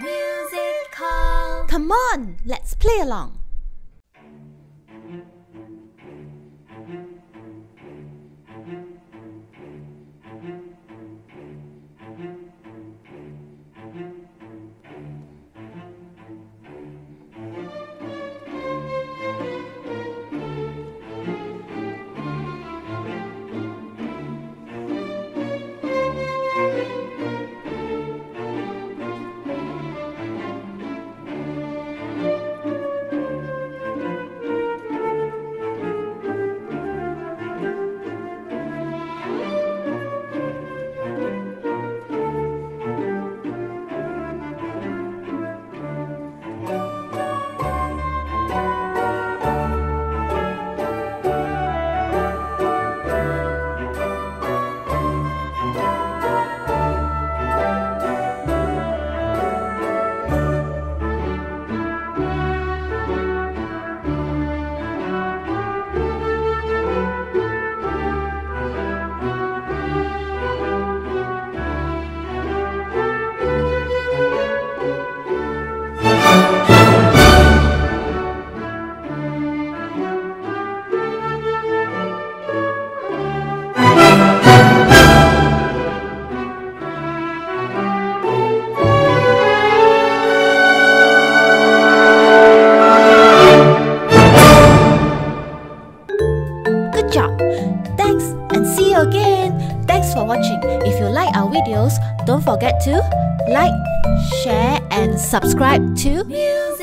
Musicall. Come on, let's play along. Job. Thanks and see you again. Thanks for watching. If you like our videos, don't forget to like, share and subscribe to Music.